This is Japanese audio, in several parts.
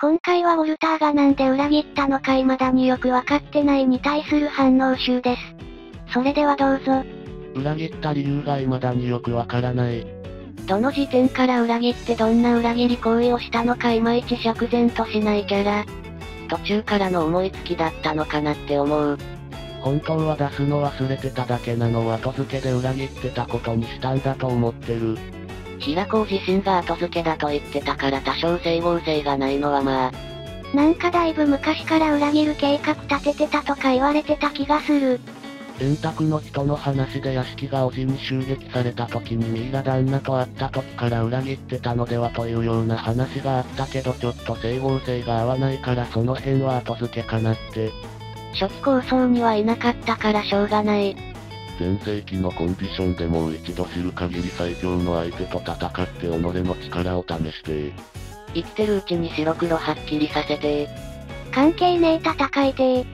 今回はウォルターがなんで裏切ったのか未だによくわかってないに対する反応集です。それではどうぞ。裏切った理由が未だによくわからない。どの時点から裏切ってどんな裏切り行為をしたのかいまいち釈然としないキャラ。途中からの思いつきだったのかなって思う。本当は出すの忘れてただけなのを後付けで裏切ってたことにしたんだと思ってる。平子自身が後付けだと言ってたから多少整合性がないのはまあ。なんかだいぶ昔から裏切る計画立ててたとか言われてた気がする。円卓の人の話で屋敷がおじに襲撃された時にミイラ旦那と会った時から裏切ってたのではというような話があったけどちょっと整合性が合わないからその辺は後付けかなって。初期構想にはいなかったからしょうがない。全盛期のコンディションでもう一度知る限り最強の相手と戦って己の力を試して生きてるうちに白黒はっきりさせて関係ねえ戦いて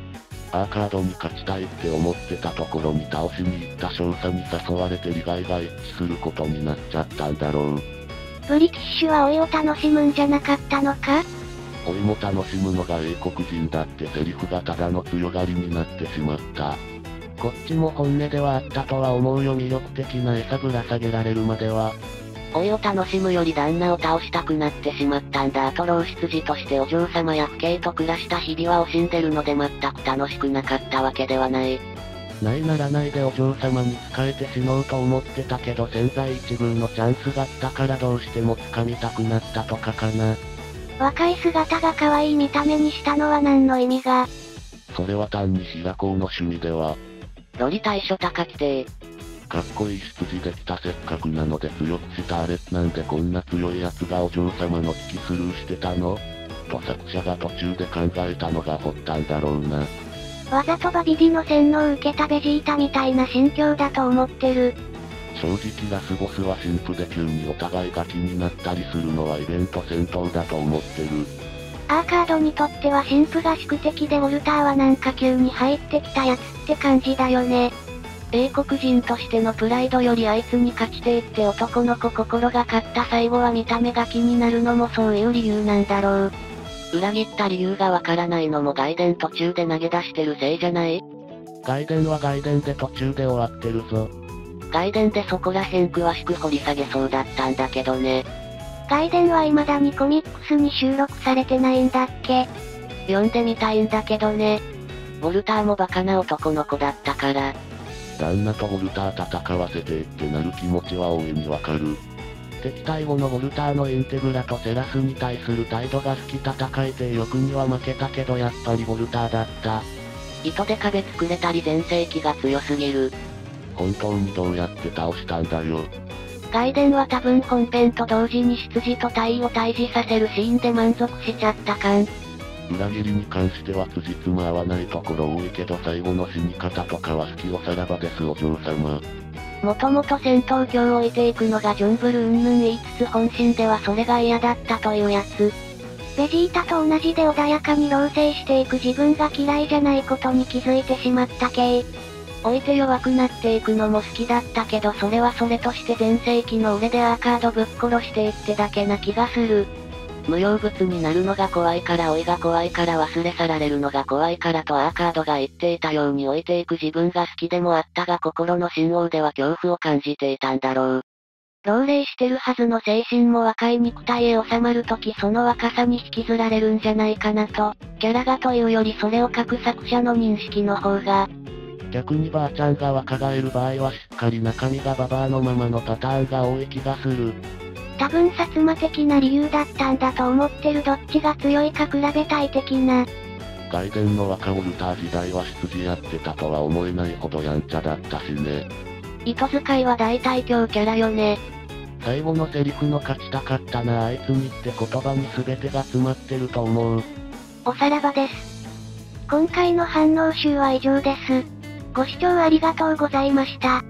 アーカードに勝ちたいって思ってたところに倒しに行った少佐に誘われて利害が一致することになっちゃったんだろう。ブリティッシュは老いを楽しむんじゃなかったのか？老いも楽しむのが英国人だってセリフがただの強がりになってしまった。こっちも本音ではあったとは思うよ魅力的な餌ぶら下げられるまでは。老いを楽しむより旦那を倒したくなってしまったんだあと老出自としてお嬢様や父兄と暮らした日々は惜しんでるので全く楽しくなかったわけではない。ないならないでお嬢様に仕えて死のうと思ってたけど千載一遇のチャンスがあったからどうしても掴みたくなったとかかな。若い姿が可愛い見た目にしたのは何の意味が？それは単に平子の趣味では、ロリ対処高きてかっこいい出自できたせっかくなので強くしたあれなんでこんな強い奴がお嬢様の引きスルーしてたの？と作者が途中で考えたのが発端だろうな。わざとバビディの洗脳受けたベジータみたいな心境だと思ってる。正直ラスボスは神父で急にお互いが気になったりするのはイベント戦闘だと思ってる。アーカードにとっては神父が宿敵でウォルターはなんか急に入ってきたやつって感じだよね。英国人としてのプライドよりあいつに勝ちてえって男の子心が勝った最後は見た目が気になるのもそういう理由なんだろう。裏切った理由がわからないのも外伝途中で投げ出してるせいじゃない？外伝は外伝で途中で終わってるぞ。外伝でそこら辺詳しく掘り下げそうだったんだけどね。外伝は未だにコミックスに収録されてないんだっけ？読んでみたいんだけどね。ウォルターもバカな男の子だったから。旦那とウォルター戦わせてってなる気持ちは大いにわかる。敵対後のウォルターのインテグラとセラスに対する態度が好き戦えて欲には負けたけどやっぱりウォルターだった。糸で壁作れたり全盛期が強すぎる。本当にどうやって倒したんだよ。外伝は多分本編と同時に出自と体を対峙させるシーンで満足しちゃった感。裏切りに関しては辻褄合わないところ多いけど最後の死に方とかは好きおさらばですお嬢様。もともと戦闘狂を置いていくのがジョンブルうんぬん言いつつ本心ではそれが嫌だったというやつ。ベジータと同じで穏やかに老成していく自分が嫌いじゃないことに気づいてしまった系。置いて弱くなっていくのも好きだったけどそれはそれとして全盛期の俺でアーカードぶっ殺していってだけな気がする。無用物になるのが怖いから老いが怖いから忘れ去られるのが怖いからとアーカードが言っていたように置いていく自分が好きでもあったが心の信号では恐怖を感じていたんだろう。老齢してるはずの精神も若い肉体へ収まるときその若さに引きずられるんじゃないかなと、キャラがというよりそれを書く作者の認識の方が、逆にばあちゃんが若返る場合はしっかり中身がババアのままのパターンが多い気がする。多分薩摩的な理由だったんだと思ってるどっちが強いか比べたい的な。外伝の若ウォルター時代は出自やってたとは思えないほどやんちゃだったしね。糸使いは大体強キャラよね。最後のセリフの勝ちたかったなあいつにって言葉に全てが詰まってると思う。おさらばです。今回の反応集は以上です。ご視聴ありがとうございました。